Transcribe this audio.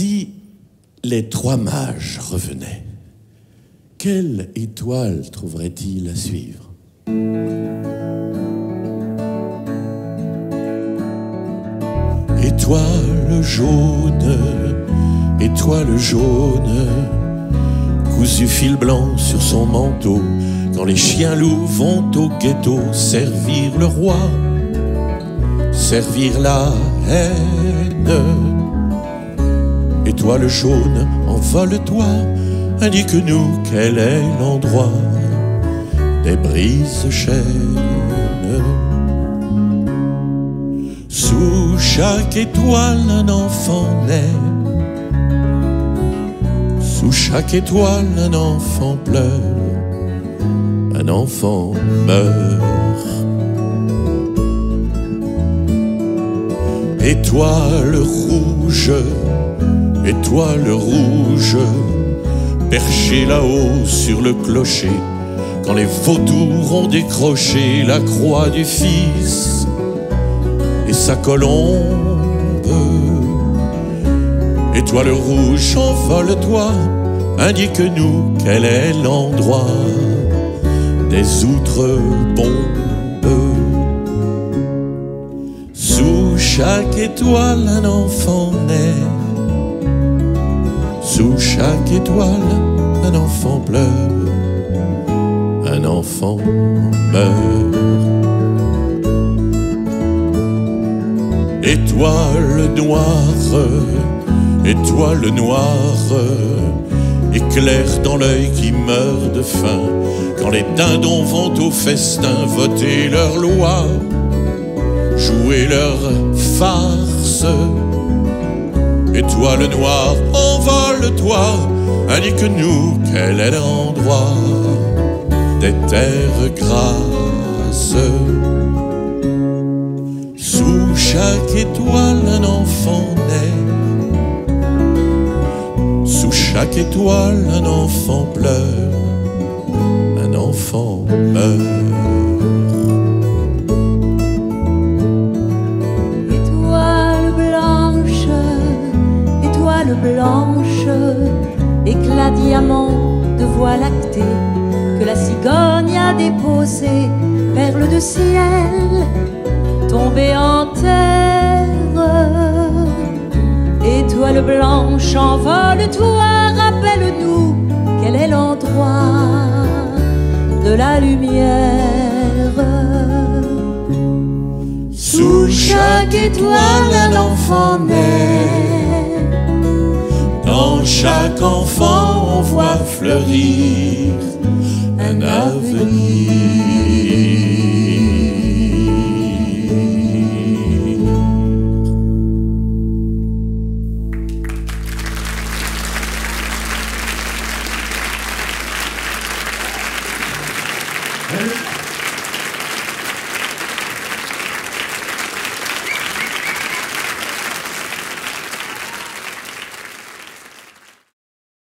Si les trois mages revenaient, quelle étoile trouveraient-ils à suivre? Étoile jaune, étoile jaune, cousu fil blanc sur son manteau, quand les chiens loups vont au ghetto servir le roi, servir la haine. Étoile jaune, envole-toi, indique-nous quel est l'endroit des brises chaînes. Sous chaque étoile, un enfant naît. Sous chaque étoile, un enfant pleure. Un enfant meurt. Étoile rouge, étoile rouge, perchée là-haut sur le clocher, quand les vautours ont décroché la croix du Fils et sa colombe. Étoile rouge, envole-toi, indique-nous quel est l'endroit des outre-bombes. Sous chaque étoile, un enfant naît. Sous chaque étoile, un enfant pleure. Un enfant meurt. Étoile noire, étoile noire, éclaire dans l'œil qui meurt de faim, quand les dindons vont au festin voter leur loi, jouer leur farce. Étoile noire, envole-toi, indique-nous quel est l'endroit des terres grasses. Sous chaque étoile, un enfant naît. Sous chaque étoile, un enfant pleure. Un enfant meurt. Étoile diamant de voie lactée que la cigogne a déposé, perle de ciel tombée en terre. Étoile blanche, envole-toi, rappelle-nous quel est l'endroit de la lumière. Sous chaque étoile, un naît chaque enfant voit fleurir un avenir.